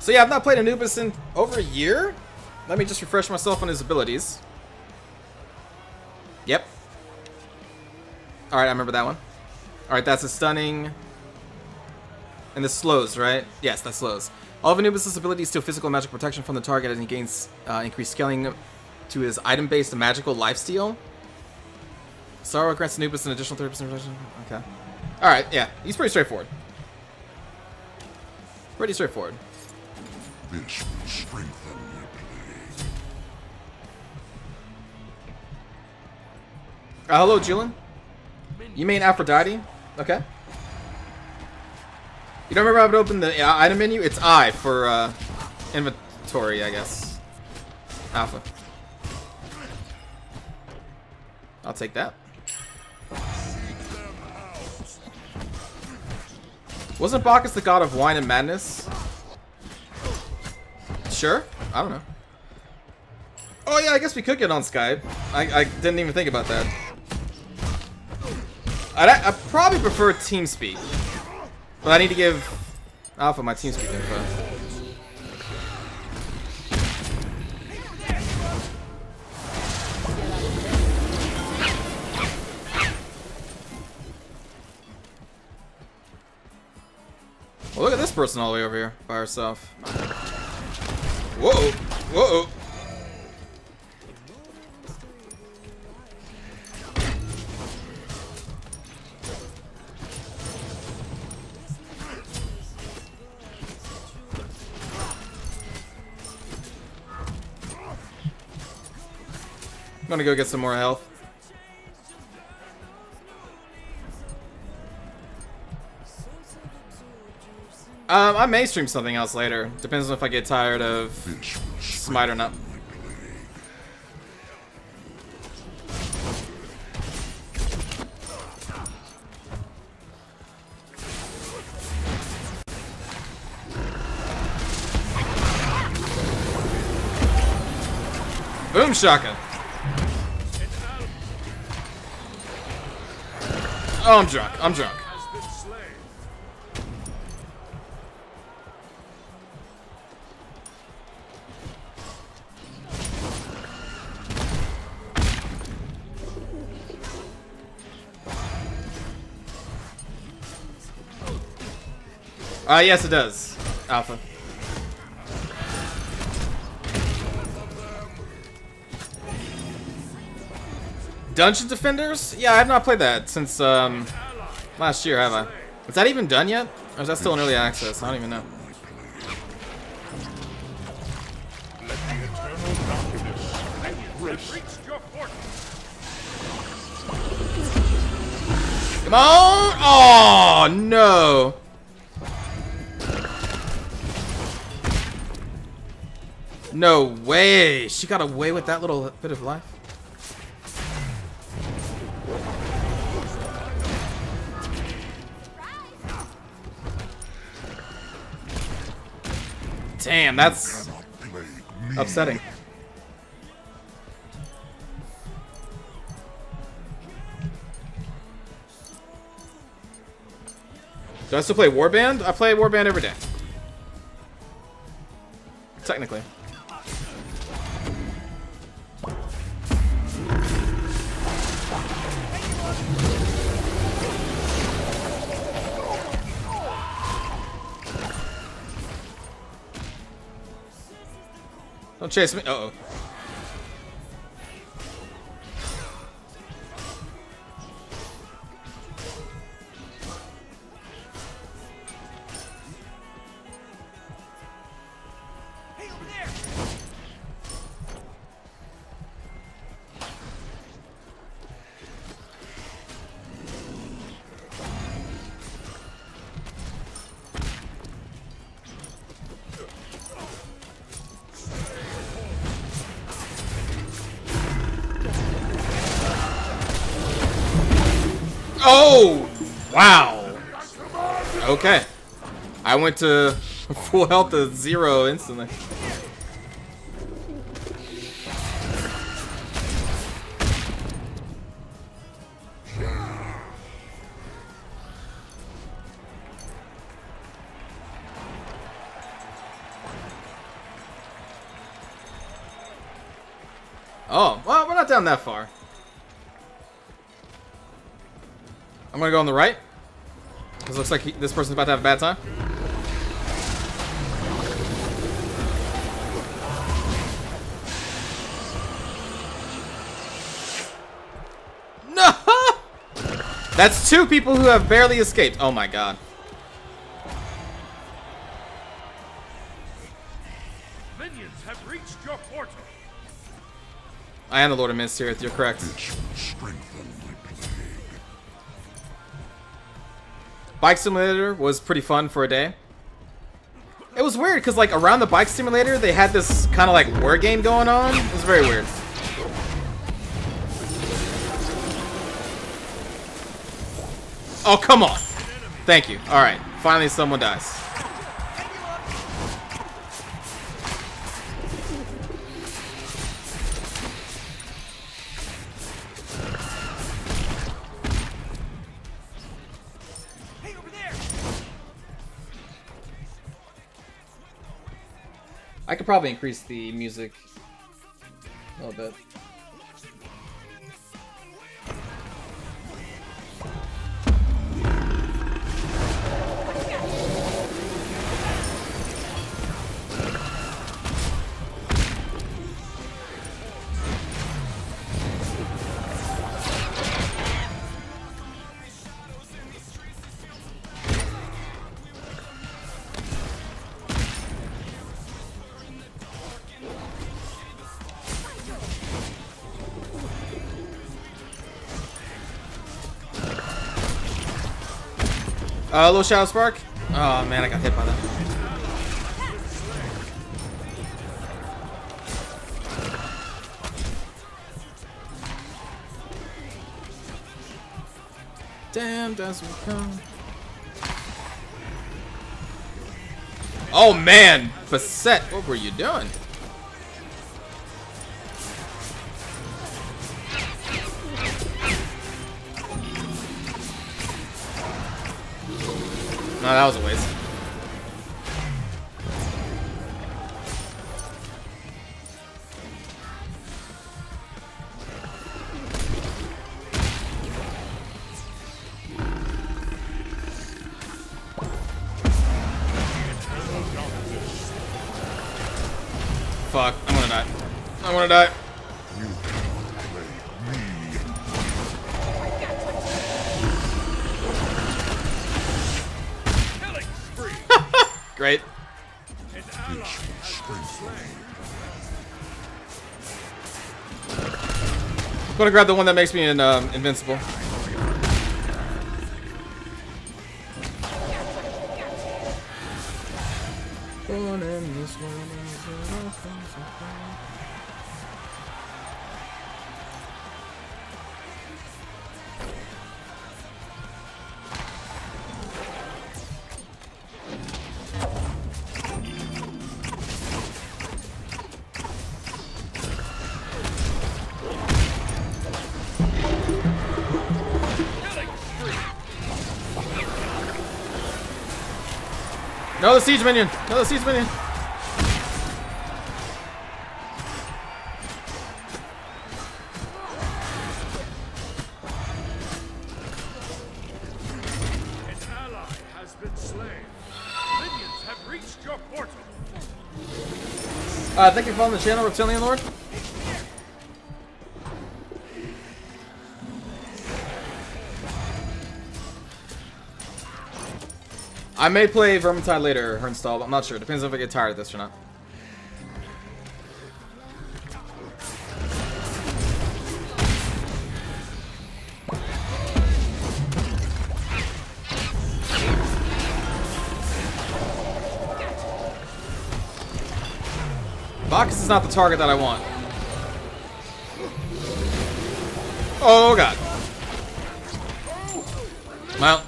So yeah, I've not played Anubis in over a year. Let me just refresh myself on his abilities. Yep. Alright, I remember that one. Alright, that's a stunning. And this slows, right? Yes, that slows. All of Anubis' abilities deal physical and magical protection from the target as he gains uh, increased scaling to his item-based magical lifesteal. Sorrow grants Anubis an additional 30% protection. Okay. Alright, yeah. He's pretty straightforward. Pretty straightforward. This will strengthen your blade. Uh, hello, Julian. You mean Aphrodite? Okay. You don't remember how to open the uh, item menu? It's I for uh, inventory, I guess. Alpha. I'll take that. Wasn't Bacchus the god of wine and madness? Sure? I don't know. Oh yeah, I guess we could get on Skype. I, I didn't even think about that. I'd, I probably prefer TeamSpeak. But I need to give Alpha my TeamSpeak info. Well, look at this person all the way over here by herself. Whoa! Whoa! I'm gonna go get some more health. Um, I may stream something else later. Depends on if I get tired of Smite or not. Boom shaka. Oh, I'm drunk. I'm drunk. Uh, yes, it does. Alpha. Dungeon Defenders? Yeah, I have not played that since um, last year, have I? Is that even done yet? Or is that still in early access? I don't even know. Come on! Oh, no! No way! She got away with that little bit of life? Damn, that's upsetting. Do I still play Warband? I play Warband every day. Technically. Don't chase me. Uh oh. Okay. I went to full health to zero instantly. Oh, well, we're not down that far. I'm gonna go on the right. This looks like he, this person's about to have a bad time. No! That's two people who have barely escaped. Oh my god. Minions have reached your portal. I am the Lord of Mist here. You're correct. This strengthen Bike Simulator was pretty fun for a day. It was weird because like around the Bike Simulator they had this kind of like war game going on. It was very weird. Oh come on! Thank you. All right, finally someone dies. I could probably increase the music a little bit. Uh, little shadow spark. Oh man, I got hit by that. Damn, does we come? Oh man, Bassett, what were you doing? That was a waste. Fuck, I'm gonna die. I'm gonna die. Gonna grab the one that makes me in, um, invincible. No, the siege minion. No, the siege minion. An ally has been slain. Minions have reached your portal. Uh, thank you for following the channel, Reptilian Lord. May play Vermintide later, Hernstall, but I'm not sure. Depends if I get tired of this or not. Bacchus is not the target that I want. Oh god. Well,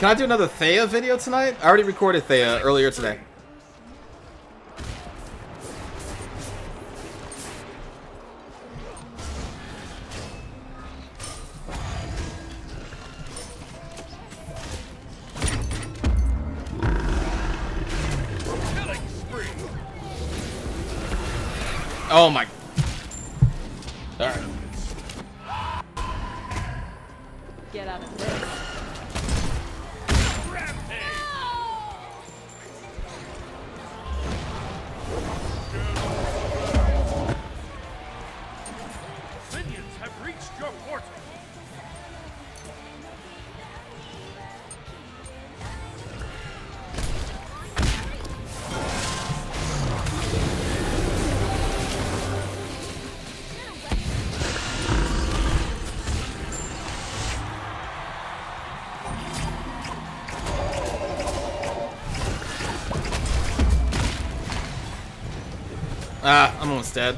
can I do another Thea video tonight? I already recorded Thea earlier today. Ah, I'm almost dead.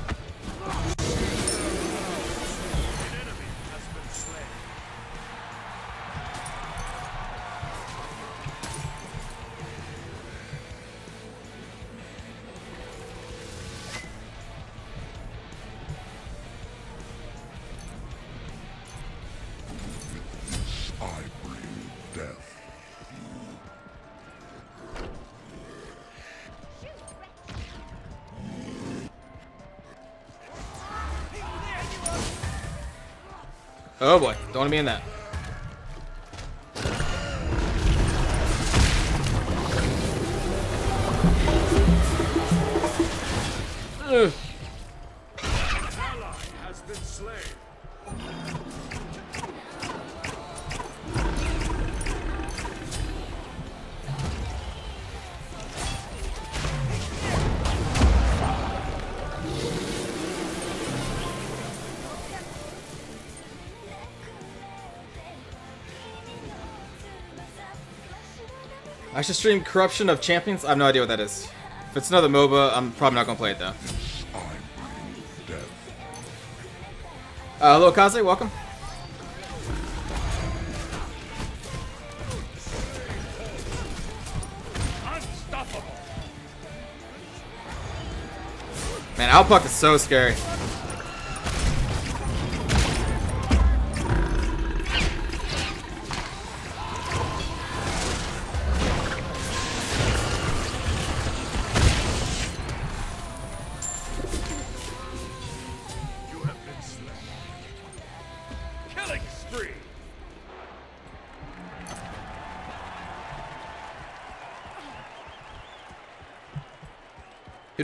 Oh boy, don't want to be in that. I should stream Corruption of Champions. I have no idea what that is. If it's another MOBA, I'm probably not gonna play it though. Uh, hello, Kaze, welcome. Man, Alpuck is so scary.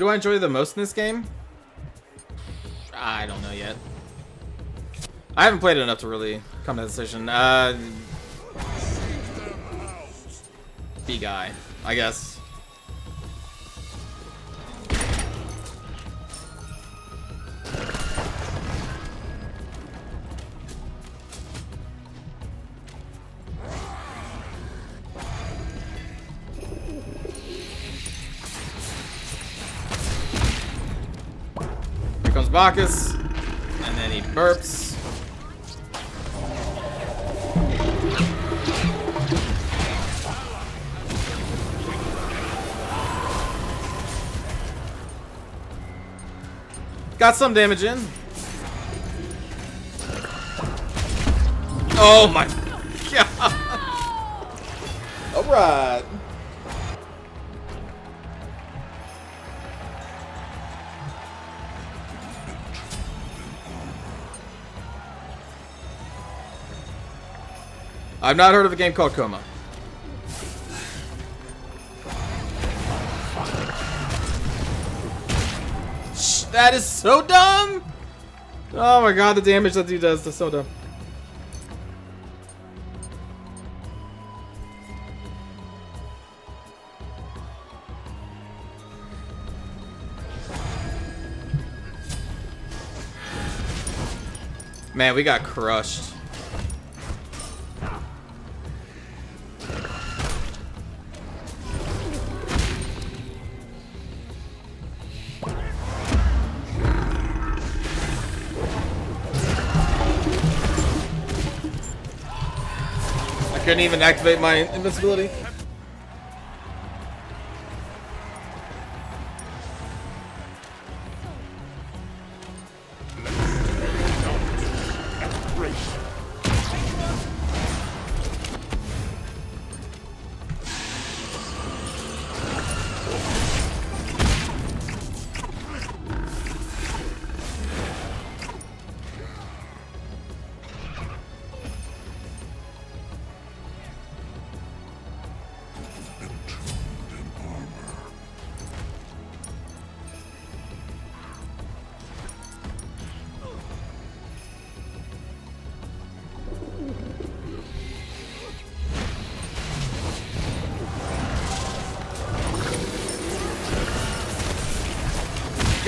Do I enjoy the most in this game? I don't know yet. I haven't played it enough to really come to a decision. Uh, B guy, I guess. Bacchus, and then he burps. Got some damage in. Oh my god. Alright. I've not heard of a game called Coma. That is so dumb! Oh my god, the damage that dude does is so dumb. Man, we got crushed. Couldn't even activate my invincibility.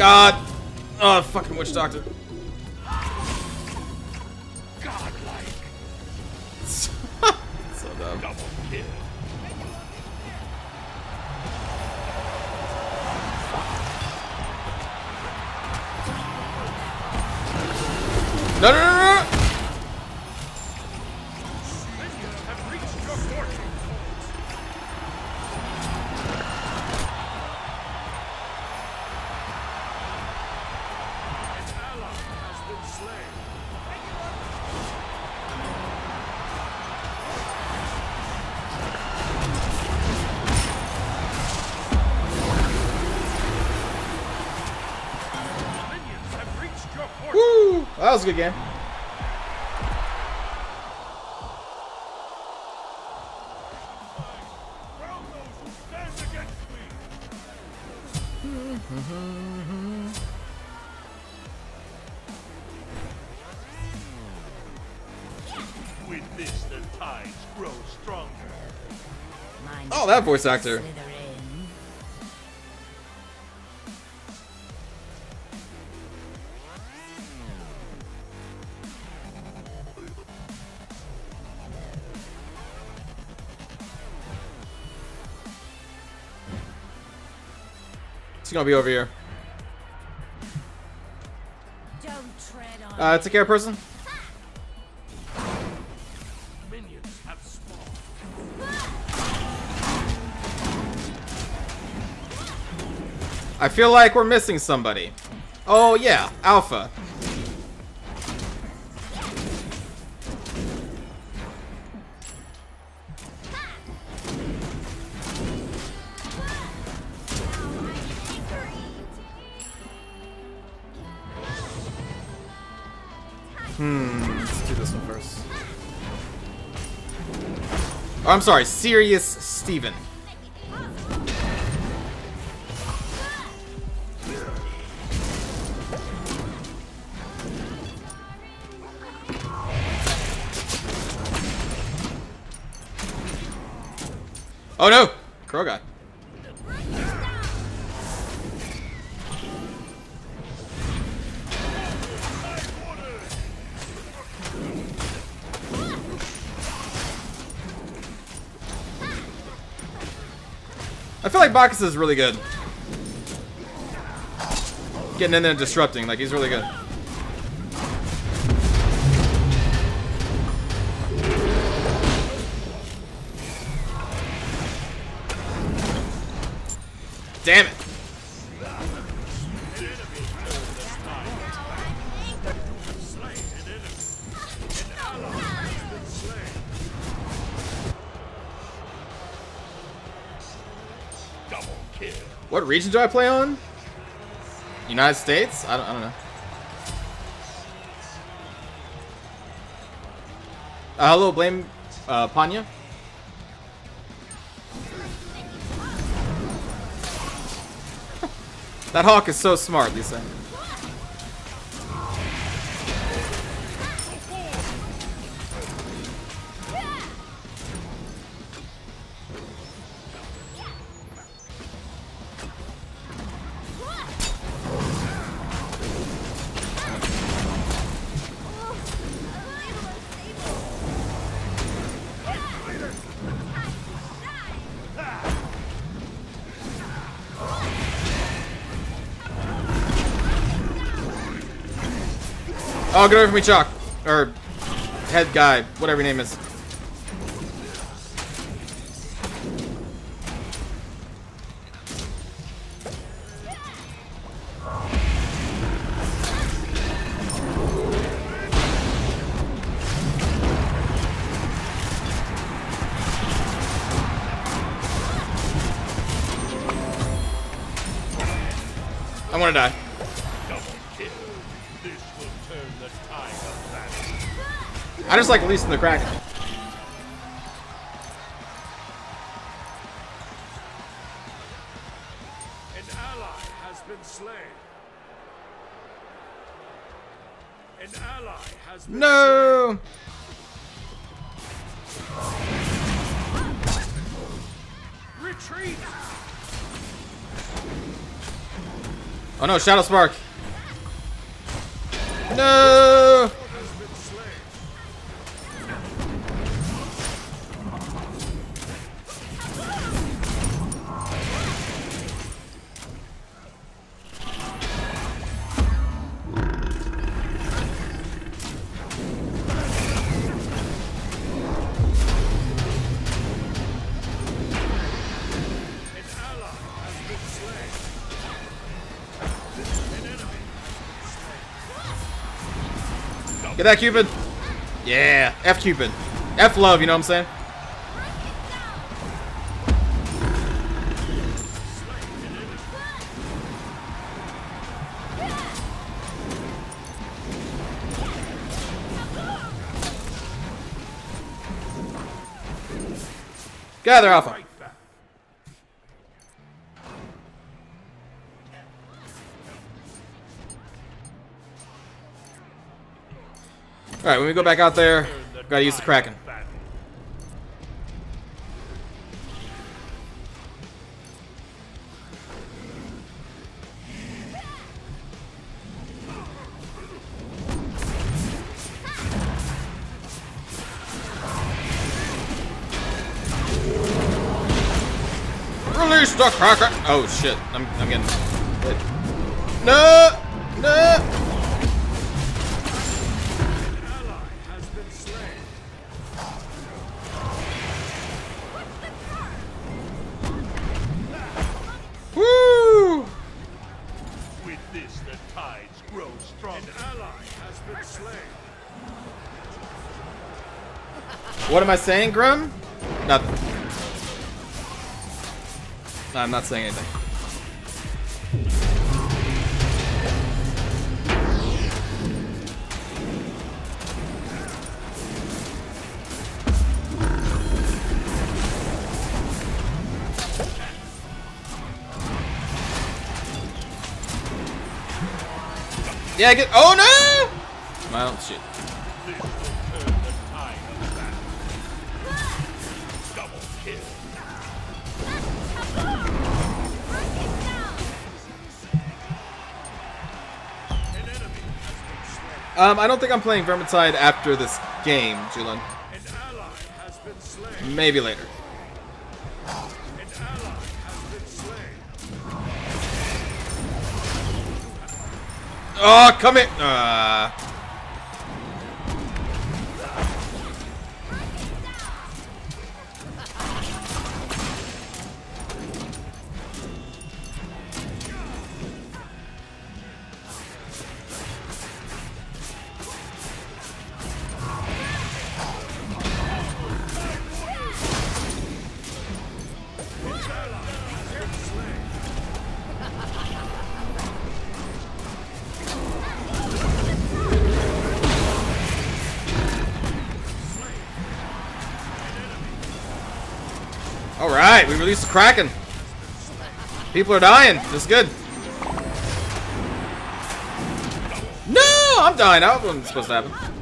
God! Oh, fucking witch doctor. Woo! That was a good game. Drown those who stand against me. With this, the tides grow stronger. Oh, that voice actor. It's gonna be over here. Don't tread on Uh, take care, person. Minions have spawned. I feel like we're missing somebody. Oh yeah, Alpha. I'm sorry, Serious Steven. Oh no! Crow guy. Feel like Bacchus is really good. Getting in there and disrupting, like he's really good. Damn it. Region do I play on? United States? I don't, I don't know. Uh, hello, blame uh, Panya. that hawk is so smart, Lisa. Oh, get away from me, Chalk. Or head guy, whatever your name is. I want to die. I just like releasing the Kraken. An ally has been slain. An ally has been No! slain. Retreat! Oh no, Shadow Spark. No. Get that Cupid. Yeah, F Cupid. F love, you know what I'm saying? Gather Alpha. Alright, when we go back out there, gotta use the Kraken. Release the Kraken! Oh shit, I'm, I'm getting hit. No! No! What am I saying, Grum? Nothing. No, I'm not saying anything. Yeah, get. Oh no! Well, shit. Um, I don't think I'm playing Vermintide after this game, Julian. An ally has been slain. Maybe later. Oh, come here! Uh, all right, we released the Kraken. People are dying. That's good. No, I'm dying. That wasn't supposed to happen.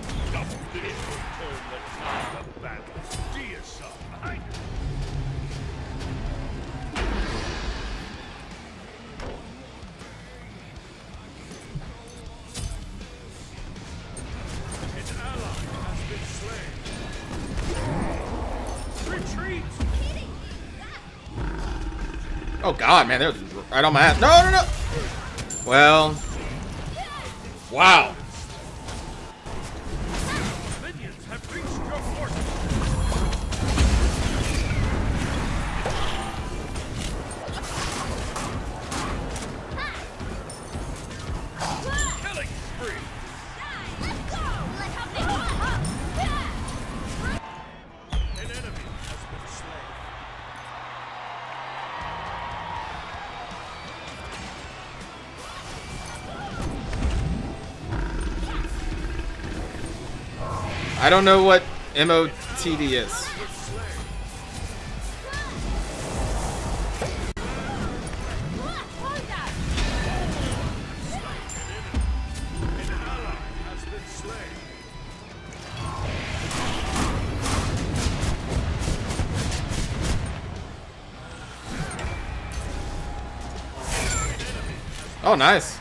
God, man, they're right on my ass. No, no, no. Well, wow. I don't know what MOTD is. Oh, ally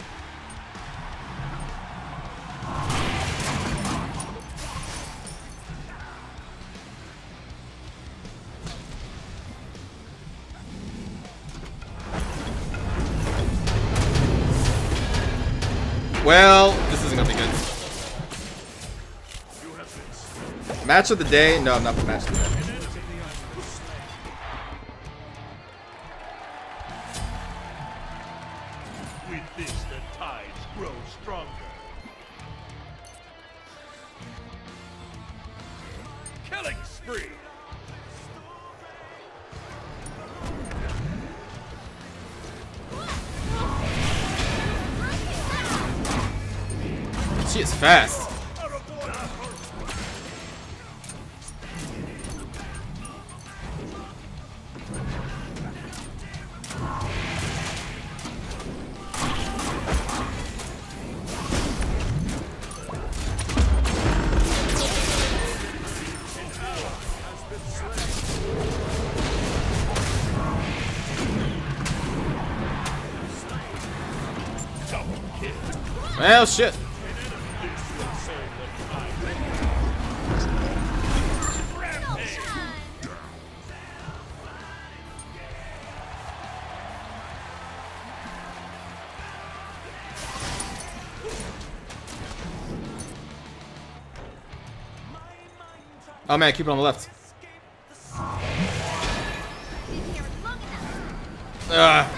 Well, this isn't gonna be good. Match of the day? No, I'm not the match of the day. Well, shit. This will serve the tide. Rampage. Oh man, keep it on the left. Ugh.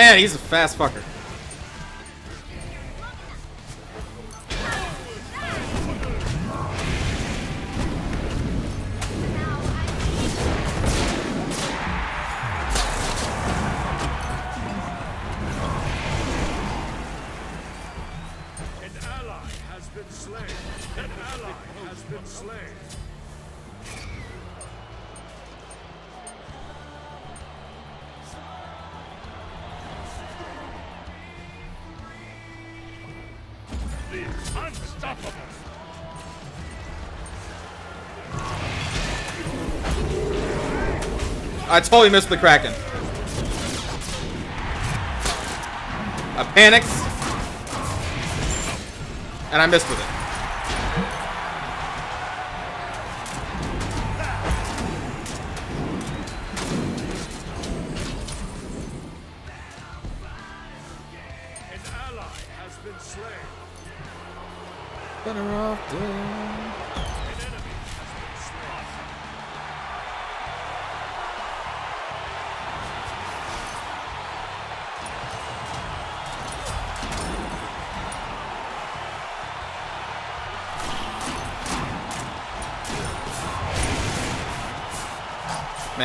Man, he's a fast fucker. I totally missed the Kraken. I panicked. And I missed with it.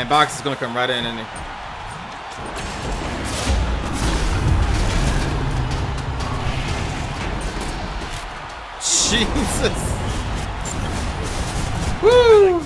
Man, Box is gonna come right in, he? Jesus. Woo!